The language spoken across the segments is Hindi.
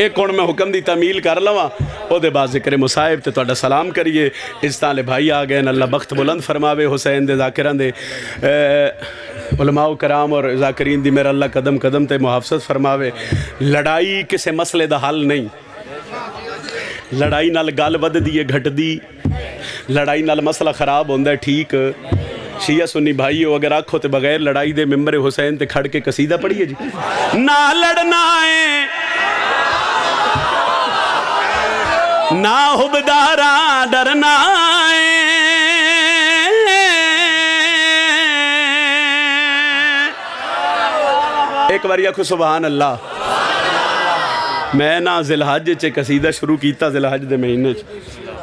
एक कौन मैं हुक्म की तमील कर लवा। वो बाद ज़िक्र मुसाहिब तो सलाम करिए। इस ताले भाई आ गए अल्लाह बख्त बुलंद फरमावे हुसैन दे जाकिर दे। उलमाओ कराम और जाकरीन दी मेरा अल्लाह कदम कदम ते मुहाफ़त फरमावे। लड़ाई किसी मसले का हल नहीं। लड़ाई नाल गल बदती है घटती लड़ाई नाल मसला खराब होंगे ठीक। शिया सुनी भाई हो अगर आखो तो बगैर लड़ाई दे मिम्बर हुसैन ते खड़ के कसीदा पढ़िए जी। ना लड़ ना हुबदारा डरना है। एक बार आखो सुबहान अल्लाह मैं ना जिलहज च कसीदा शुरू किया जिलहज के महीने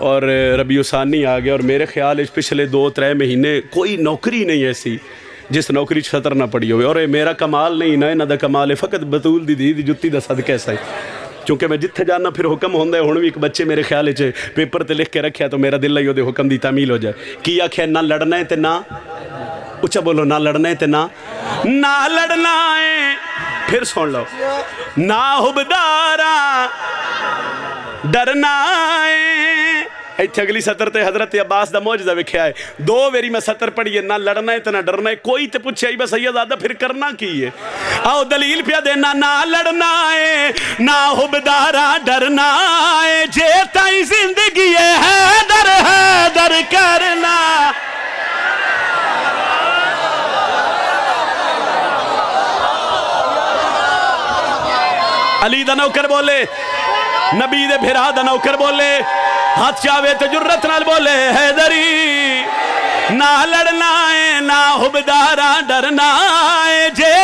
और, रबी उसानी आ गया। और मेरे ख्याल पिछले दो, त्रै महीने कोई नौकरी नहीं ऐसी, जिस नौकरी छतर ना पड़ी हो और मेरा कमाल नहीं ना, इन्हों का कमाल है। फकत बतूल दी दी जुत्ती का सदका सही क्योंकि मैं जिथे जाना, फिर हुक्म होंगे हूँ भी एक बच्चे मेरे ख्याल च पेपर ते लिख के रखे तो मेरा दिल ही हुक्म की तमील हो जाए। कि आख्या ना लड़ना है तो ना, उच्चा बोलो, ना लड़ना है तो ना ना लड़ना है, फिर सुन लो। ना हुबदारा, डरना है इतने अगली सत्र से हज़रत अब्बास का मौजदा वेख्या है। दो वेरी मैं सत्र पढ़ी ना लड़ना है तो ना डरना है। कोई तो पूछे ही बस अयोजादा फिर करना की है? आओ दलील पिया देना ना लड़ना है, ना हुबदारा डरना है। जे ती ज़िंदगी है दर है दर करना। अली द नौकर बोले, नबी दे फिरा द नौकर बोले हाथ चावे तो जुर्रत नाल बोले, हैदरी, ना लड़ना है, ना हुबदारा डरना है, जे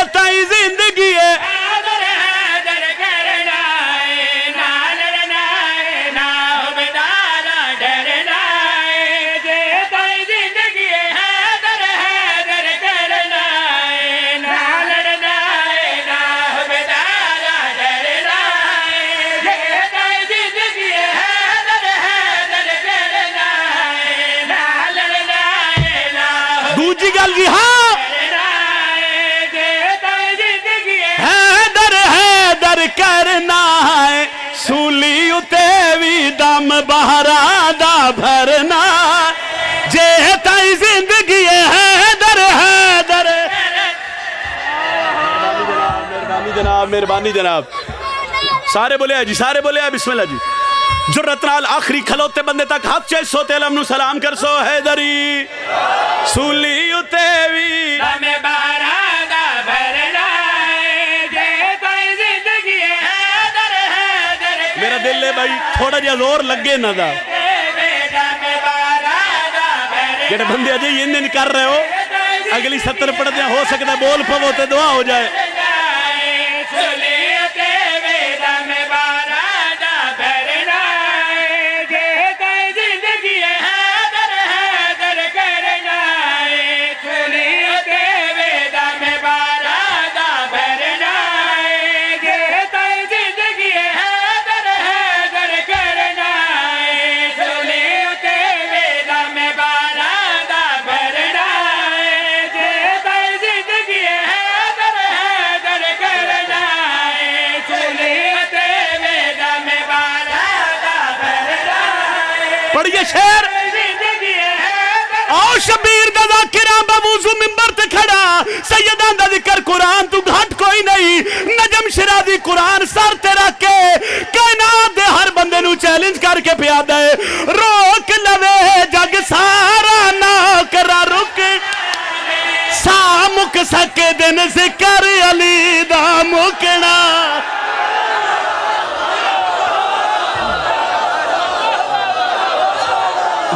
गल जी हाँ। हैदर हैदर करना है। सूली उते भी दम बहरा दा भरना जे ताई ज़िंदगी है, हैदर हैदर। जनाब, मेहरबानी जनाब। सारे बोले जी सारे बोले बिस्मिल्लाह जी। जुर्रत नाल आखिरी खलोते बंदे तक हाथ चाहे सोते सलाम कर सो, हैदरी। सूली है भाई, थोड़ा जहा ज़ोर लगे ना दा। बंदे अजय इन कर रहे हो, अगली सत्तर पढ़ते हो सकता बोल पवो तो दुआ हो जाए। पढ़िए शेर। आओ शबीर दा जाकिरा बवुजू मिंबर ते खड़ा। सैयदां दा ज़िक्र कुरान, तू घट कोई नहीं। नजम शरादी कुरान सर ते रख के, कायनात दे हर बंदे नु चैलेंज करके पिया दे। रोक लवे, जग सारा ना करा रुक। सा मुक सके दिन ज़िक्र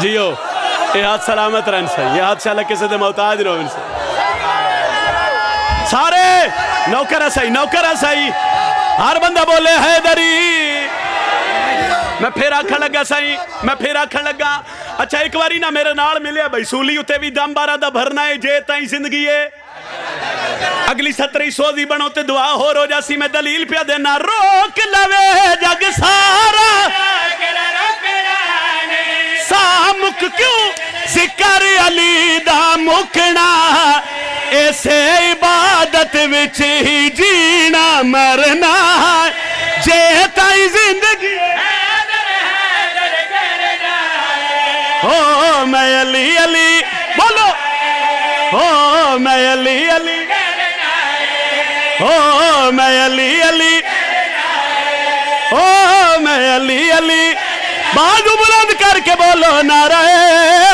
जियो ये हाथ सलामत रहन सही ये हाथ शाला किसी मोहताज रहो इनसे सारे, नौकर सही नौकर सही। हर बंदा बोले, हैदरी। मैं फिर आखन लगा सही, मैं फिर आखन लगा। अच्छा एक बारी ना मेरे नाल मिले, भाई, सूली उत्ते भी दम बारा दा भरना है, जे ताई ज़िंदगी है। अगली सतरी सौ दी बनो ते दुआ हो रो जासी मैं दलील पिया देना, रोक लवे जग सारा ऐसे इबादत बिच ही जीना मरना जे ताई ज़िंदगी हो। मैं अली अली। बोलो। हो मैं अली अली। हो मैं अली अली। ओ, मैं अली अली। बाजू बुलंद करके बोलो नारायण